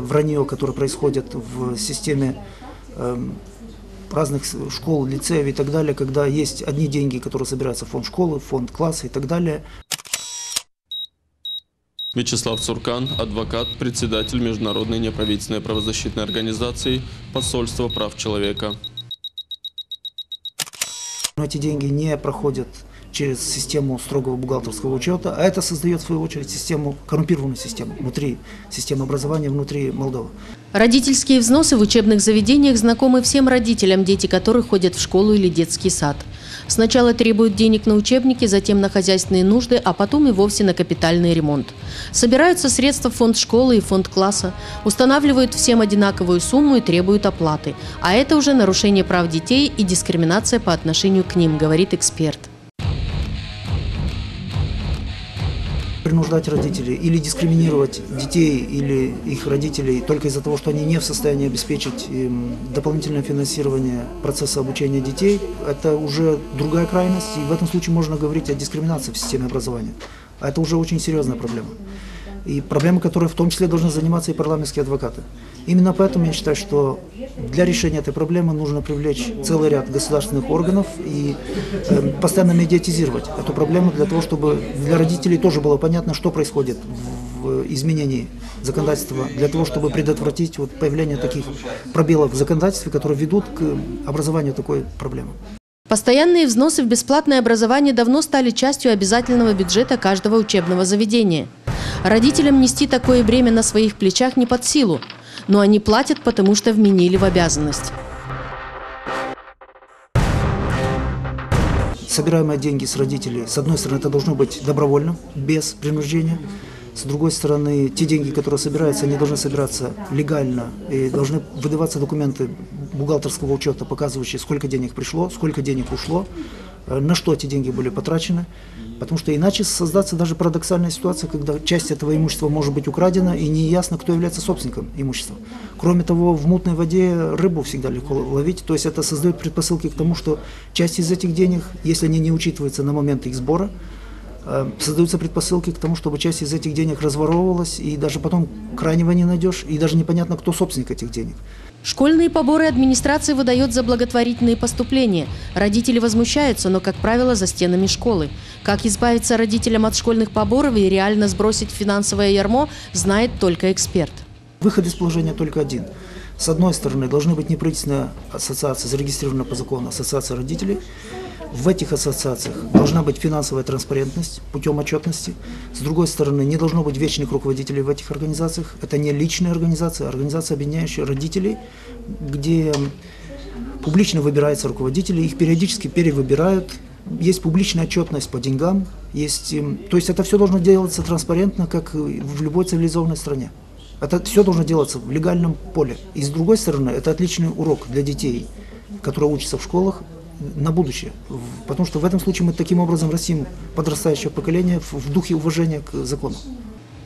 вранье, которое происходит в системе эм, разных школ, лицеев и так далее, когда есть одни деньги, которые собираются в фонд школы, в фонд класса и так далее. Вячеслав Цуркан, адвокат, председатель Международной неправительственной правозащитной организации Посольства прав человека. Эти деньги не проходят через систему строгого бухгалтерского учета, а это создает, в свою очередь, систему, коррумпированную систему внутри системы образования, внутри Молдовы. Родительские взносы в учебных заведениях знакомы всем родителям, дети которых ходят в школу или детский сад. Сначала требуют денег на учебники, затем на хозяйственные нужды, а потом и вовсе на капитальный ремонт. Собираются средства в фонд школы и фонд класса, устанавливают всем одинаковую сумму и требуют оплаты. А это уже нарушение прав детей и дискриминация по отношению к ним, говорит эксперт. Принуждать родителей или дискриминировать детей или их родителей только из-за того, что они не в состоянии обеспечить им дополнительное финансирование процесса обучения детей, это уже другая крайность, и в этом случае можно говорить о дискриминации в системе образования. А это уже очень серьезная проблема. И проблема, которой в том числе должны заниматься и парламентские адвокаты. Именно поэтому я считаю, что для решения этой проблемы нужно привлечь целый ряд государственных органов и э, постоянно медиатизировать эту проблему для того, чтобы для родителей тоже было понятно, что происходит в изменении законодательства, для того, чтобы предотвратить вот появление таких пробелов в законодательстве, которые ведут к образованию такой проблемы. Постоянные взносы в бесплатное образование давно стали частью обязательного бюджета каждого учебного заведения. Родителям нести такое бремя на своих плечах не под силу – но они платят, потому что вменили в обязанность. Собираемые деньги с родителей, с одной стороны, это должно быть добровольно, без принуждения. С другой стороны, те деньги, которые собираются, они должны собираться легально и должны выдаваться документы бухгалтерского учета, показывающие, сколько денег пришло, сколько денег ушло, э, на что эти деньги были потрачены. Потому что иначе создаться даже парадоксальная ситуация, когда часть этого имущества может быть украдена, и неясно, кто является собственником имущества. Кроме того, в мутной воде рыбу всегда легко ловить, то есть это создает предпосылки к тому, что часть из этих денег, если они не учитываются на момент их сбора, создаются предпосылки к тому, чтобы часть из этих денег разворовывалась, и даже потом крайнего не найдешь, и даже непонятно, кто собственник этих денег. Школьные поборы администрации выдает за благотворительные поступления. Родители возмущаются, но, как правило, за стенами школы. Как избавиться родителям от школьных поборов и реально сбросить финансовое ярмо, знает только эксперт. Выход из положения только один. С одной стороны, должны быть неправительственные ассоциации, зарегистрированные по закону ассоциация родителей, в этих ассоциациях должна быть финансовая транспарентность путем отчетности. С другой стороны, не должно быть вечных руководителей в этих организациях. Это не личные организации, а организации, объединяющие родителей, где публично выбираются руководители, их периодически перевыбирают. Есть публичная отчетность по деньгам, есть, эм, то есть это все должно делаться транспарентно, как в любой цивилизованной стране. Это все должно делаться в легальном поле. И с другой стороны, это отличный урок для детей, которые учатся в школах, на будущее. Потому что в этом случае мы таким образом растим подрастающее поколение в духе уважения к закону.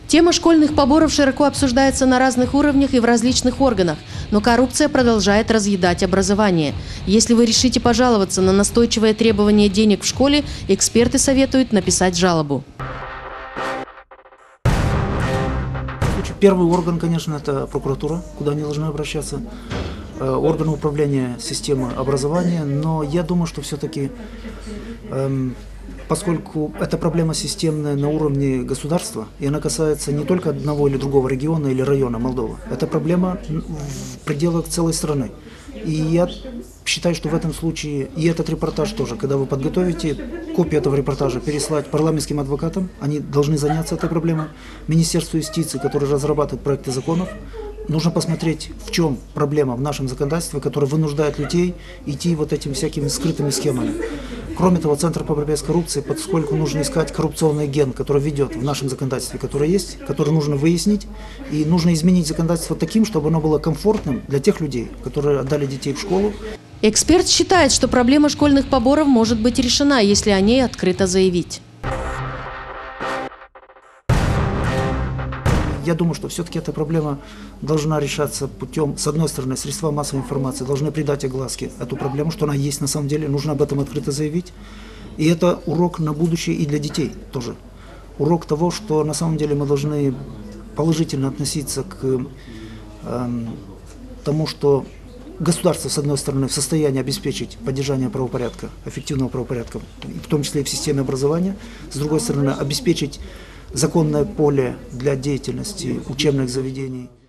Тема школьных поборов широко обсуждается на разных уровнях и в различных органах, но коррупция продолжает разъедать образование. Если вы решите пожаловаться на настойчивое требование денег в школе, эксперты советуют написать жалобу. Первый орган, конечно, это прокуратура, куда они должны обращаться. Э, органы управления системы образования, но я думаю, что все-таки, эм, поскольку эта проблема системная на уровне государства, и она касается не только одного или другого региона или района Молдовы, это проблема в пределах целой страны. И я считаю, что в этом случае, и этот репортаж тоже, когда вы подготовите копию этого репортажа, переслать парламентским адвокатам, они должны заняться этой проблемой, Министерству юстиции, которое разрабатывает проекты законов, нужно посмотреть, в чем проблема в нашем законодательстве, которая вынуждает людей идти вот этими всякими скрытыми схемами. Кроме того, Центр по борьбе с коррупцией, поскольку нужно искать коррупционный ген, который ведет в нашем законодательстве, который есть, который нужно выяснить, и нужно изменить законодательство таким, чтобы оно было комфортным для тех людей, которые отдали детей в школу. Эксперт считает, что проблема школьных поборов может быть решена, если о ней открыто заявить. Я думаю, что все-таки эта проблема должна решаться путем, с одной стороны, средства массовой информации должны придать огласке эту проблему, что она есть на самом деле, нужно об этом открыто заявить. И это урок на будущее и для детей тоже. Урок того, что на самом деле мы должны положительно относиться к эм, тому, что государство, с одной стороны, в состоянии обеспечить поддержание правопорядка, эффективного правопорядка, в том числе и в системе образования, с другой стороны, обеспечить законное поле для деятельности учебных заведений –